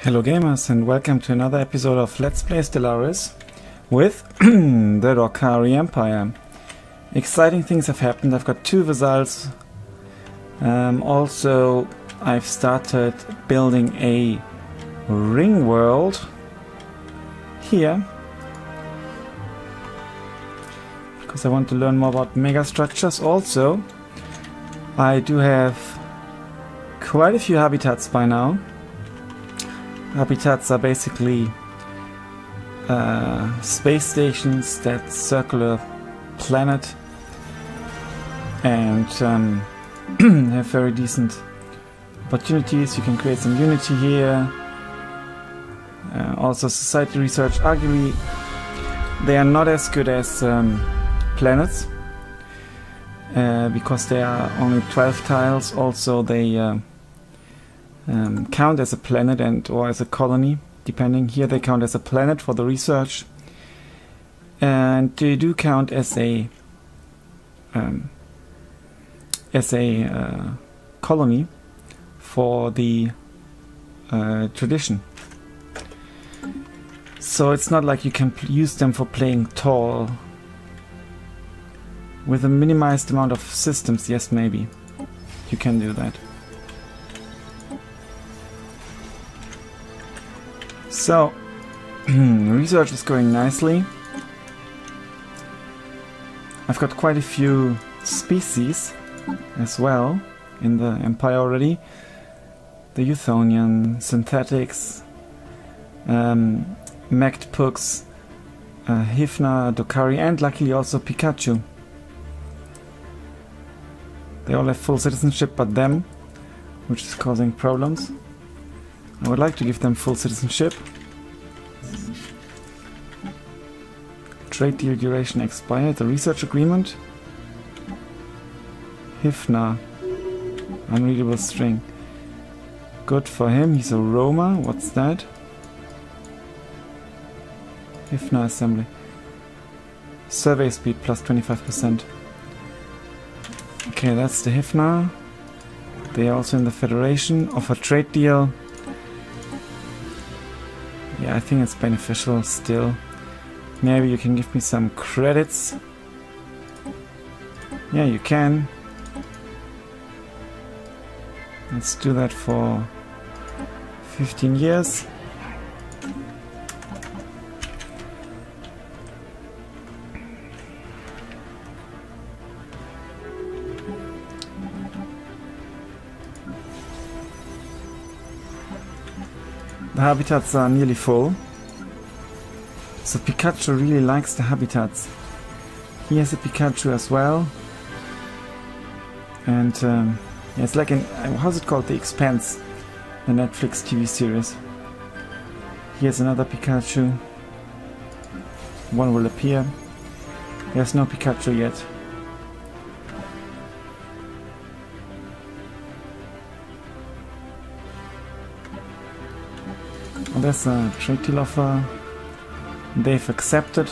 Hello gamers and welcome to another episode of Let's Play Stellaris with the Rokari Empire. Exciting things have happened, I've got two results. Um, also, I've started building a ring world here because I want to learn more about megastructures. Also, I do have quite a few habitats by now. Habitats are basically uh, space stations that circle a planet and um, have very decent opportunities. You can create some unity here. Uh, also, society research. Arguably, they are not as good as um, planets uh, because there are only 12 tiles. Also, they uh, um, count as a planet and or as a colony, depending. Here they count as a planet for the research, and they do count as a um, as a uh, colony for the uh, tradition. So it's not like you can use them for playing tall. With a minimized amount of systems, yes, maybe. You can do that. So, research is going nicely. I've got quite a few species as well in the Empire already. The Euthonian, Synthetics, um, Magtpuks, uh, Hifna, Dorkari, and luckily also Pikachu. They all have full citizenship but them, which is causing problems. I would like to give them full citizenship. Trade deal duration expired. The research agreement. Hifna. Unreadable string. Good for him. He's a Roma. What's that? Hifna assembly. Survey speed plus 25%. Okay, that's the Hifna. They are also in the Federation. Offer trade deal. Yeah, I think it's beneficial still. Maybe you can give me some credits. Yeah, you can. Let's do that for 15 years. The habitats are nearly full. So Pikachu really likes the habitats. He has a Pikachu as well. And um, yeah, it's like an, how's it called? The Expanse, the Netflix TV series. Here's another Pikachu. One will appear. There's no Pikachu yet. Oh, there's a offer. They've accepted.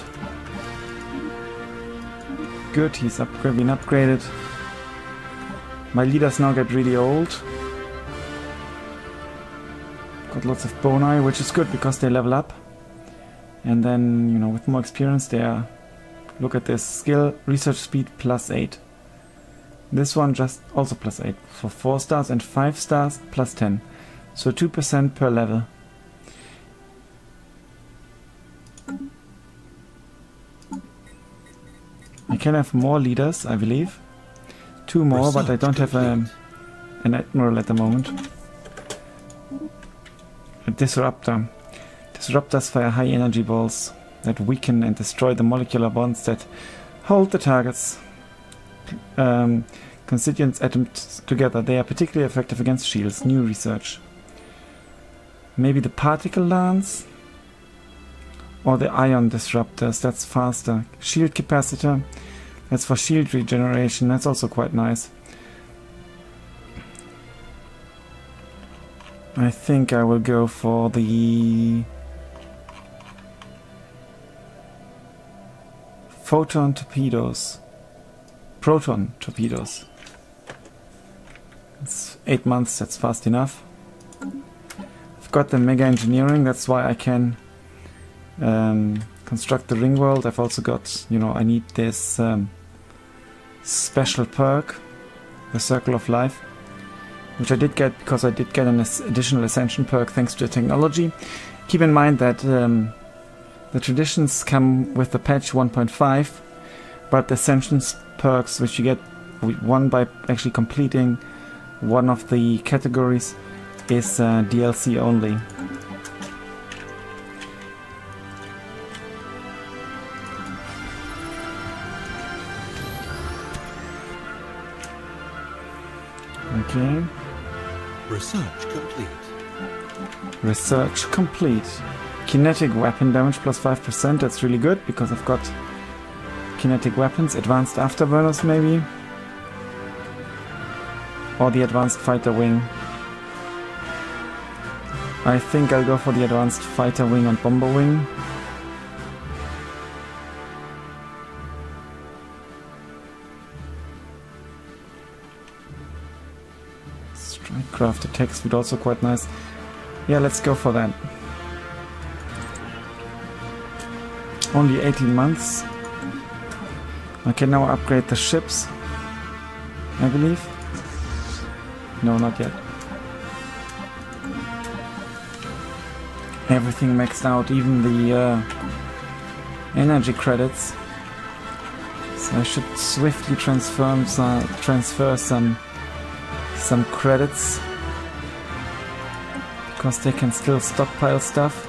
Good, he's upgrade, been upgraded. My leaders now get really old. Got lots of boni, which is good because they level up. And then, you know, with more experience, they are. Look at this skill, research speed plus 8. This one just also plus 8 for 4 stars and 5 stars plus 10. So 2% per level. Can have more leaders, I believe. Two more, but I don't have um, an admiral at the moment. A disruptor. Disruptors fire high energy balls that weaken and destroy the molecular bonds that hold the target's um, constituents atoms together. They are particularly effective against shields. New research. Maybe the particle lance? Or the ion disruptors, that's faster. Shield capacitor, that's for shield regeneration, that's also quite nice. I think I will go for the photon torpedoes. Proton torpedoes. It's eight months, that's fast enough. I've got the mega engineering, that's why I can um, construct the ring world. I've also got, you know, I need this um, special perk, the Circle of Life, which I did get because I did get an additional Ascension perk thanks to the technology. Keep in mind that um, the traditions come with the patch 1.5, but the Ascensions perks, which you get one by actually completing one of the categories, is uh, DLC only. Research complete. Research complete. Kinetic weapon damage plus 5%, that's really good because I've got kinetic weapons. Advanced afterburners maybe. Or the advanced fighter wing. I think I'll go for the advanced fighter wing and bomber wing. Strikecraft attacks would also quite nice. Yeah, let's go for that. Only 18 months. I can now upgrade the ships, I believe. No, not yet. Everything maxed out, even the uh, energy credits. So I should swiftly transfer some, transfer some some credits because they can still stockpile stuff.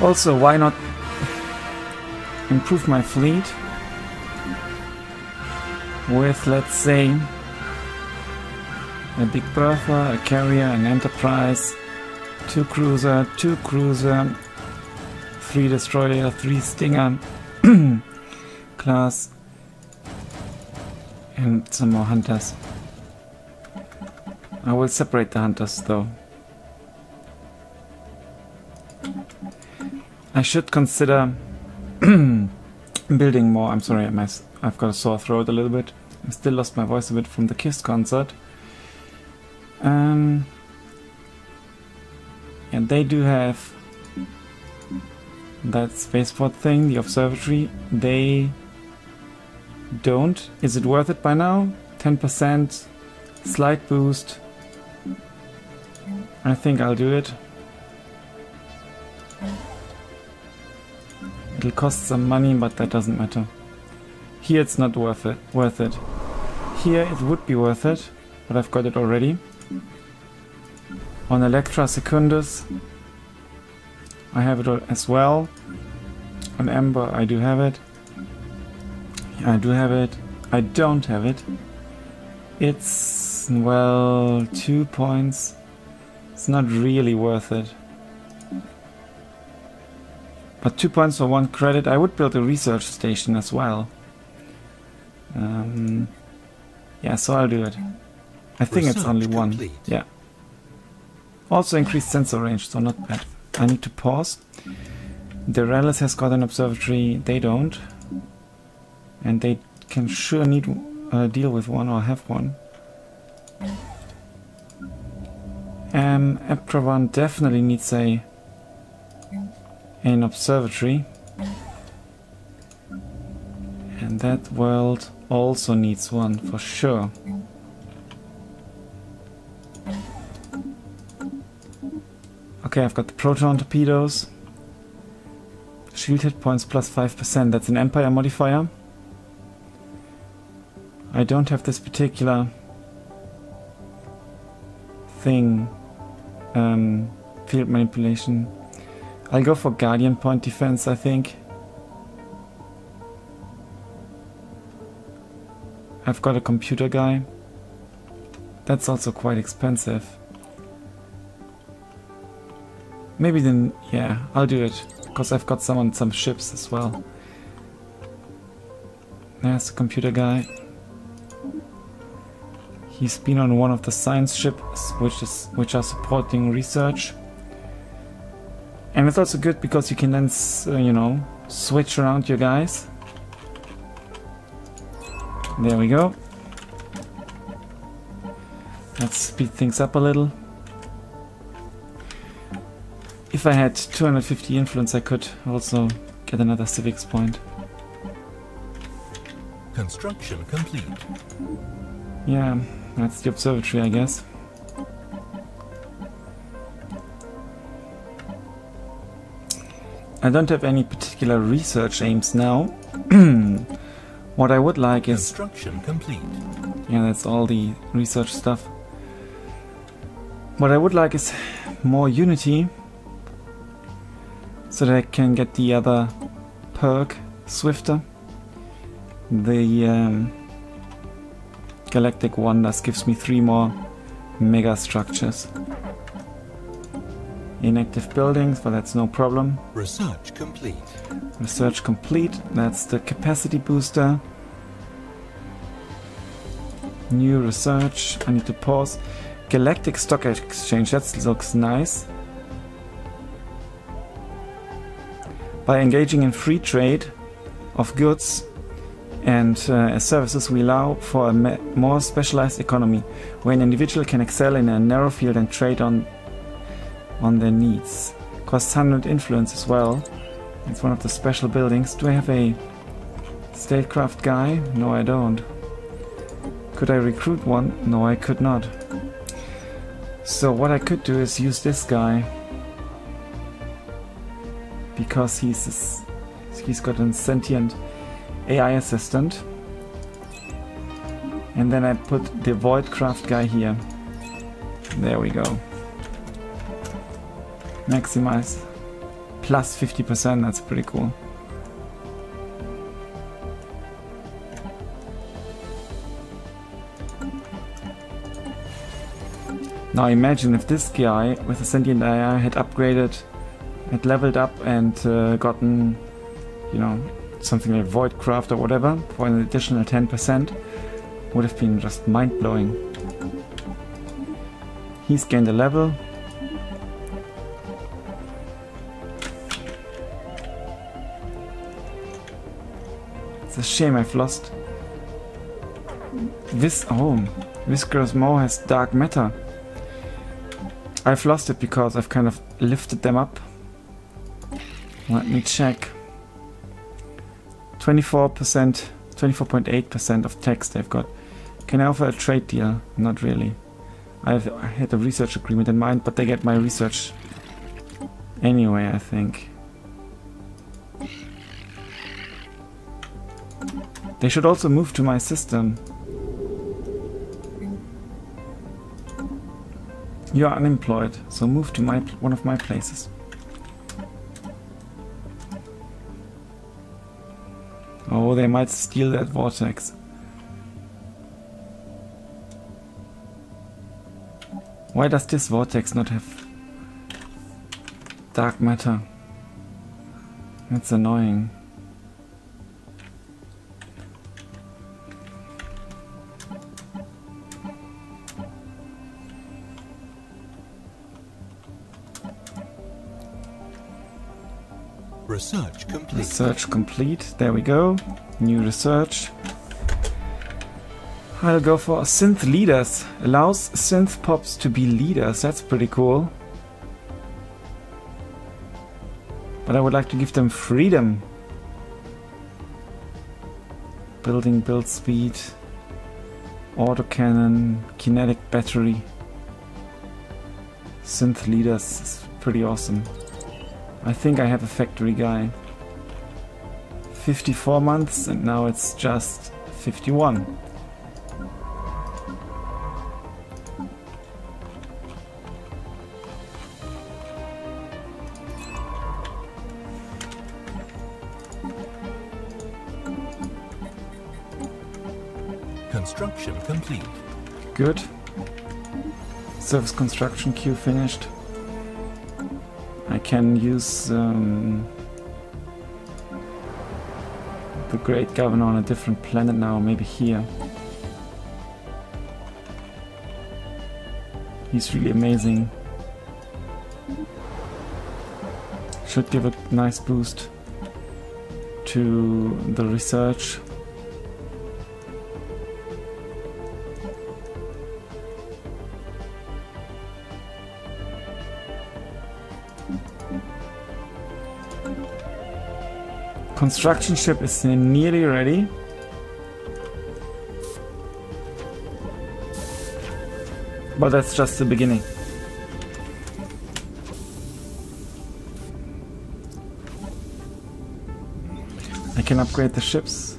Also, why not improve my fleet with, let's say, a Big Bertha, a carrier, an Enterprise, two cruiser, two cruiser, three destroyer, three Stinger class, and some more hunters. I will separate the hunters though. I should consider building more. I'm sorry, i I've got a sore throat a little bit. I still lost my voice a bit from the Kiss concert. Um, and they do have that spaceport thing, the observatory. They don't. Is it worth it by now? 10% slight boost. I think I'll do it. It'll cost some money, but that doesn't matter. Here it's not worth it. Worth it. Here it would be worth it, but I've got it already. On Electra Secundus, I have it as well. On Ember, I do have it. I do have it. I don't have it. It's, well, two points. It's not really worth it. But two points for one credit. I would build a research station as well. Um, yeah, so I'll do it. I think research it's only one. Complete. Yeah. Also increased sensor range, so not bad. I need to pause. Deralis has got an observatory, they don't. And they can sure need uh, deal with one or have one. Um, Epravan definitely needs a an observatory. And that world also needs one for sure. Okay, I've got the proton torpedoes. Shield hit points plus 5%. That's an Empire modifier. I don't have this particular thing. Um, field manipulation. I'll go for Guardian Point Defense, I think. I've got a computer guy. That's also quite expensive. Maybe then, yeah, I'll do it. Because I've got some on some ships as well. There's the computer guy. He's been on one of the science ships, which is which are supporting research. And it's also good because you can then, uh, you know, switch around your guys. There we go. Let's speed things up a little. If I had 250 influence, I could also get another civics point. Construction complete. Yeah, that's the observatory, I guess. I don't have any particular research aims now. what I would like is... Construction complete. Yeah, that's all the research stuff. What I would like is more Unity so that I can get the other perk swifter. The um, Galactic Wonders gives me three more mega structures. Inactive buildings, but that's no problem. Research complete. Research complete. That's the capacity booster. New research. I need to pause. Galactic Stock Exchange. That looks nice. By engaging in free trade of goods and uh, services, we allow for a more specialized economy, where an individual can excel in a narrow field and trade on on their needs. Costs 100 influence as well. It's one of the special buildings. Do I have a statecraft guy? No, I don't. Could I recruit one? No, I could not. So what I could do is use this guy because he's he's got a sentient AI assistant. And then I put the Voidcraft guy here. There we go. Maximize. Plus 50%, that's pretty cool. Now imagine if this guy with a sentient AI had upgraded, had leveled up and uh, gotten, you know, something like Voidcraft or whatever for an additional 10%, would have been just mind-blowing. He's gained a level, It's a shame I've lost. This oh, Viscous Maw has dark matter. I've lost it because I've kind of lifted them up. Let me check. 24%, 24.8% of text they've got. Can I offer a trade deal? Not really. I've, I had a research agreement in mind, but they get my research anyway, I think. They should also move to my system. You are unemployed, so move to my one of my places. Oh, they might steal that vortex. Why does this vortex not have dark matter? That's annoying. Research complete. Research complete. There we go. New research. I'll go for synth leaders. Allows synth pops to be leaders. That's pretty cool. But I would like to give them freedom. Building build speed. Autocannon. Kinetic battery. Synth leaders is pretty awesome. I think I have a factory guy. 54 months and now it's just 51. Construction complete. Good. Service construction queue finished can use um, the Great Governor on a different planet now, maybe here. He's really amazing. Should give a nice boost to the research. Construction ship is nearly ready. But that's just the beginning. I can upgrade the ships.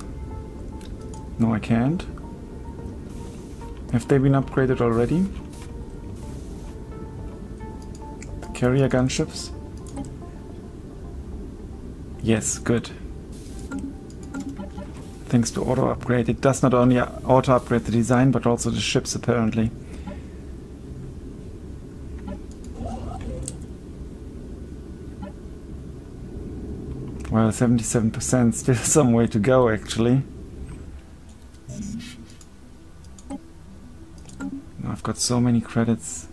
No, I can't. Have they been upgraded already? The carrier gunships? Yes, good. Thanks to auto upgrade. It does not only auto upgrade the design, but also the ships apparently. Well, 77%, still some way to go actually. I've got so many credits,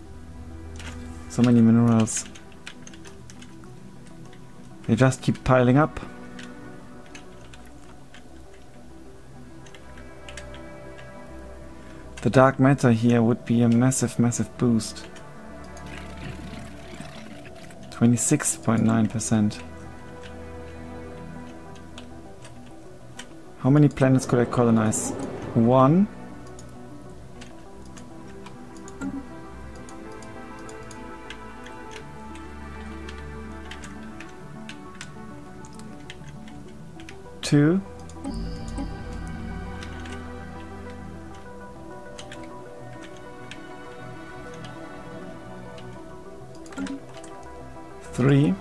so many minerals. They just keep piling up. The dark matter here would be a massive, massive boost. 26.9%. How many planets could I colonize? One. Two. Three.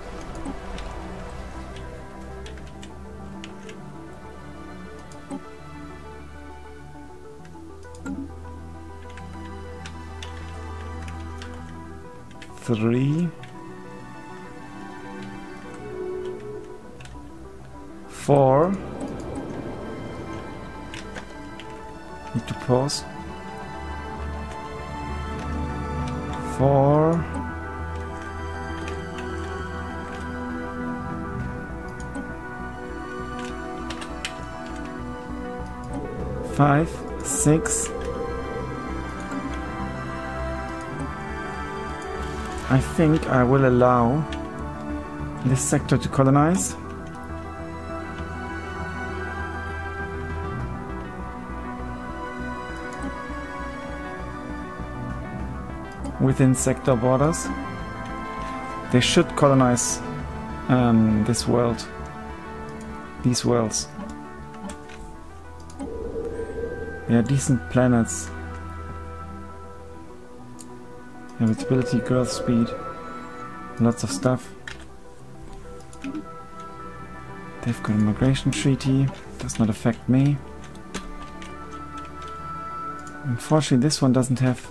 Three. Four. Need to pause. Four. Five, six. I think I will allow this sector to colonize. within sector borders. They should colonize um, this world, these worlds. Are decent planets. Habitability, growth speed, lots of stuff. They've got a migration treaty, does not affect me. Unfortunately, this one doesn't have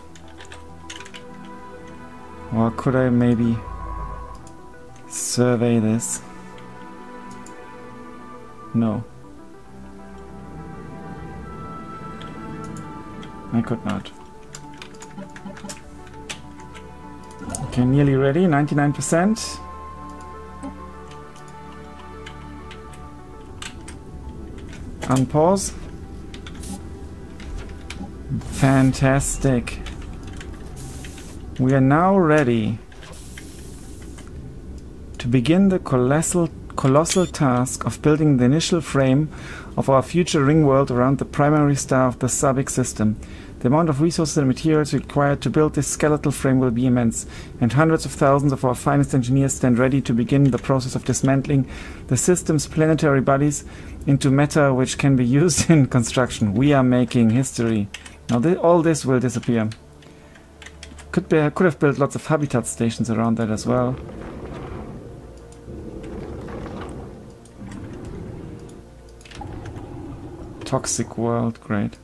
or could I maybe survey this? No. I could not. Okay, nearly ready, 99%. Unpause. Fantastic. We are now ready to begin the colossal, colossal task of building the initial frame of our future ring world around the primary star of the Sabik system. The amount of resources and materials required to build this skeletal frame will be immense, and hundreds of thousands of our finest engineers stand ready to begin the process of dismantling the system's planetary bodies into matter which can be used in construction. We are making history. Now th all this will disappear. Could be, could have built lots of habitat stations around that as well. Toxic world, great.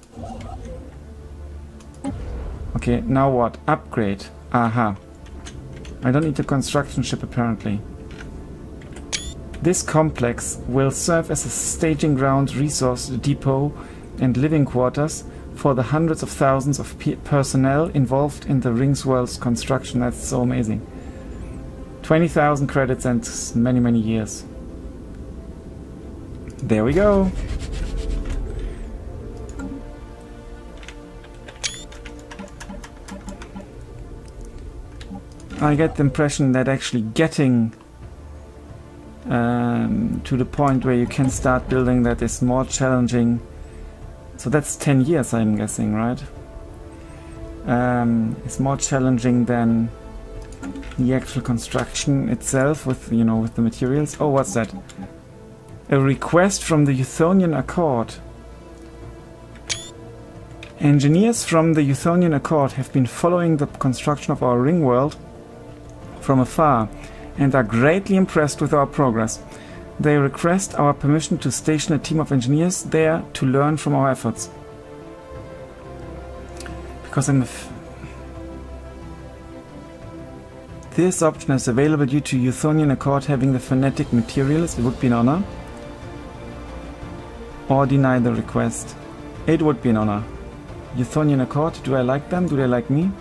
Okay, now what? Upgrade. Aha. I don't need a construction ship apparently. This complex will serve as a staging ground, resource depot and living quarters for the hundreds of thousands of personnel involved in the Rings World's construction. That's so amazing. 20,000 credits and many, many years. There we go. I get the impression that actually getting um, to the point where you can start building that is more challenging. So that's 10 years, I'm guessing, right? Um, it's more challenging than the actual construction itself with, you know, with the materials. Oh, what's that? A request from the Euthonian Accord. Engineers from the Euthonian Accord have been following the construction of our ring world from afar and are greatly impressed with our progress. They request our permission to station a team of engineers there to learn from our efforts. Because I'm This option is available due to Euthonian Accord having the phonetic materials. It would be an honor. Or deny the request. It would be an honor. Euthonian Accord, do I like them? Do they like me?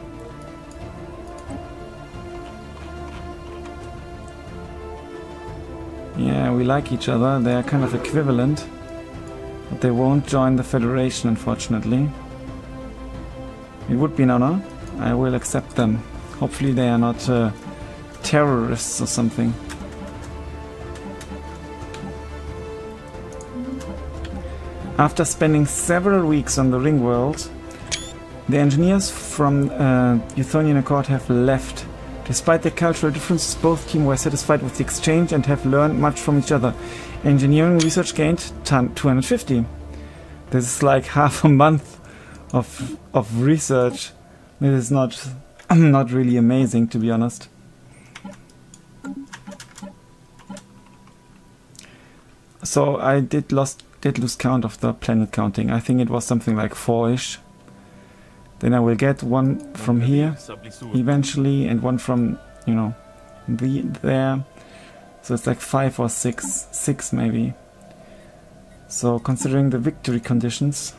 We like each other. They are kind of equivalent. But they won't join the Federation, unfortunately. It would be an honor. I will accept them. Hopefully they are not uh, terrorists or something. After spending several weeks on the ring world, the engineers from uh, Euthonian Accord have left. Despite their cultural differences, both teams were satisfied with the exchange and have learned much from each other. Engineering research gained 250. This is like half a month of of research. This is not not really amazing, to be honest. So I did lost did lose count of the planet counting. I think it was something like four-ish. Then I will get one from here eventually and one from, you know, the there. So it's like five or six, six maybe. So considering the victory conditions,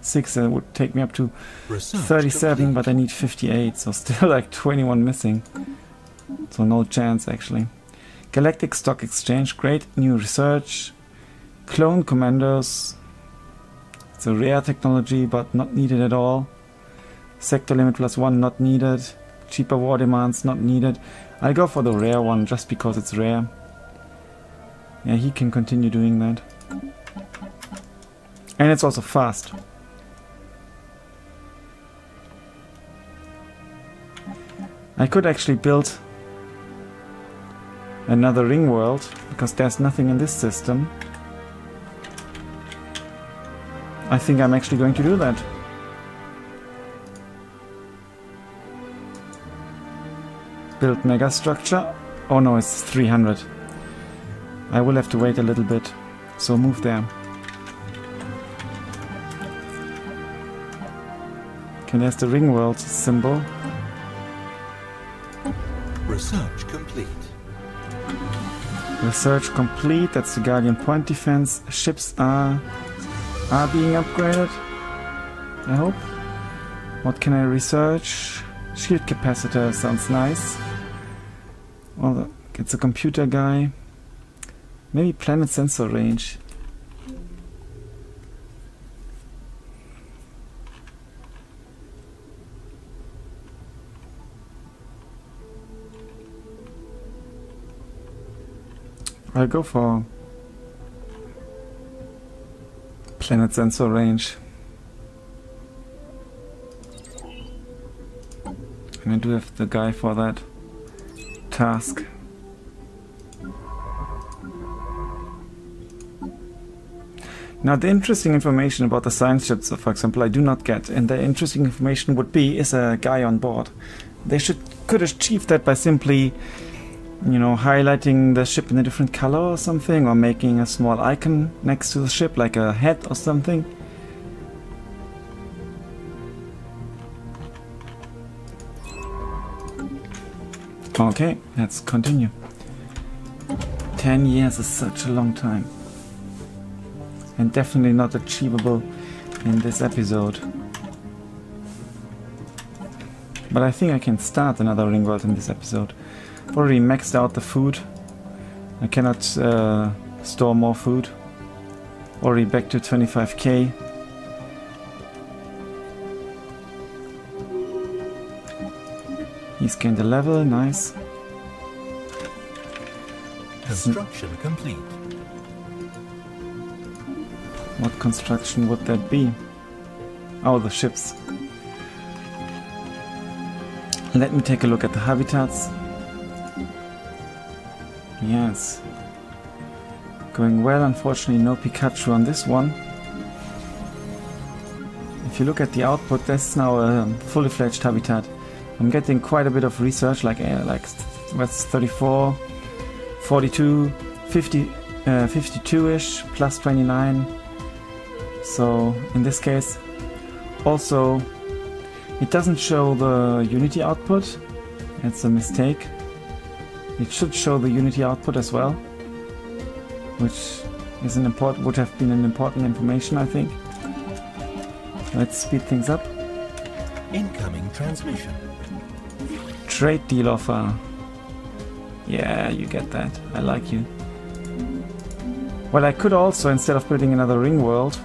six uh, would take me up to 37, but I need 58, so still like 21 missing. So no chance actually. Galactic Stock Exchange, great new research. Clone Commandos, it's a rare technology but not needed at all. Sector limit plus one not needed. Cheaper war demands not needed. I'll go for the rare one just because it's rare. Yeah, he can continue doing that. And it's also fast. I could actually build another ring world because there's nothing in this system. I think I'm actually going to do that. Build mega structure. Oh no, it's 300. I will have to wait a little bit. So move there. Okay, there's the ring world symbol. Research complete. Research complete. That's the Guardian Point defense. Ships are are being upgraded. I hope. What can I research? Shield capacitor sounds nice. Well, it's a computer guy. Maybe planet sensor range. I'll go for planet sensor range. And I do have the guy for that task. Now the interesting information about the science ships, for example, I do not get, and the interesting information would be is a guy on board. They should could achieve that by simply, you know, highlighting the ship in a different color or something, or making a small icon next to the ship, like a head or something. Okay, let's continue. 10 years is such a long time. And definitely not achievable in this episode. But I think I can start another ring world in this episode. Already maxed out the food. I cannot uh, store more food. Already back to 25k. He's gained a level, nice. Construction complete. What construction would that be? Oh, the ships. Let me take a look at the habitats. Yes. Going well, unfortunately no Pikachu on this one. If you look at the output, that's now a fully fledged habitat. I'm getting quite a bit of research, like uh, like what's 34, 42, 50, uh, 52-ish, plus 29. So in this case, also it doesn't show the Unity output. It's a mistake. It should show the Unity output as well, which is an important would have been an important information, I think. Let's speed things up. Incoming transmission. Trade deal offer. Yeah, you get that. I like you. Well, I could also, instead of building another ring world,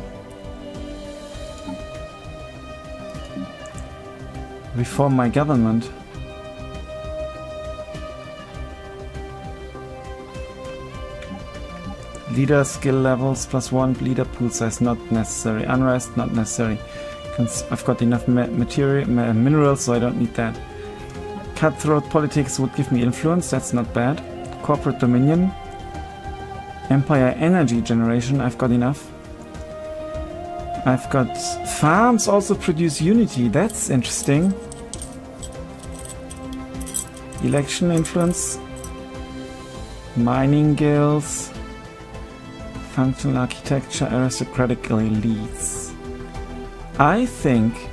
reform my government. Leader skill levels plus one, leader pool size not necessary, unrest not necessary. I've got enough ma material, ma minerals, so I don't need that. Cutthroat politics would give me influence, that's not bad. Corporate dominion. Empire energy generation, I've got enough. I've got farms also produce unity, that's interesting. Election influence. Mining guilds. Functional architecture, aristocratic elites. I think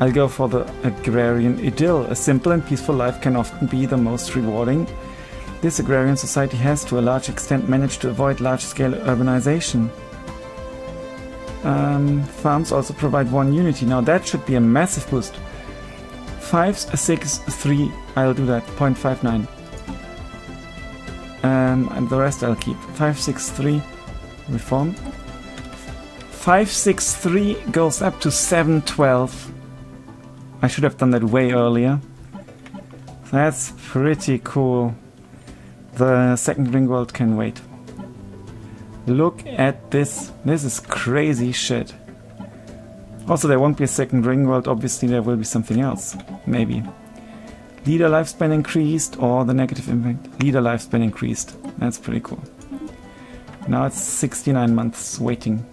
I'll go for the agrarian idyll. A simple and peaceful life can often be the most rewarding. This agrarian society has to a large extent managed to avoid large-scale urbanization. Um, farms also provide one unity. Now that should be a massive boost. 5, 6, 3, I'll do that, 0.59. Um, and the rest I'll keep. 5, 6, 3, reform. 5, 6, 3 goes up to 712. I should have done that way earlier. That's pretty cool. The second ring world can wait. Look at this. This is crazy shit. Also, there won't be a second ring world. Obviously, there will be something else. Maybe. Leader lifespan increased or the negative impact. Leader lifespan increased. That's pretty cool. Now it's 69 months waiting.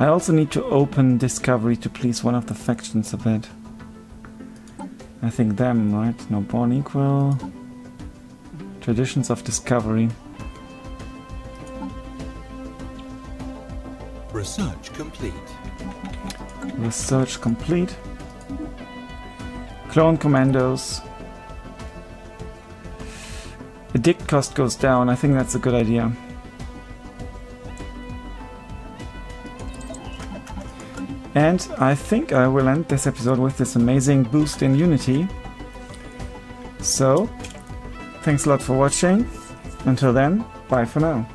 I also need to open Discovery to please one of the factions a bit. I think them, right? No born equal. Traditions of Discovery. Research complete. Research complete. Clone commandos. Addict cost goes down. I think that's a good idea. And I think I will end this episode with this amazing boost in Unity. So, thanks a lot for watching. Until then, bye for now.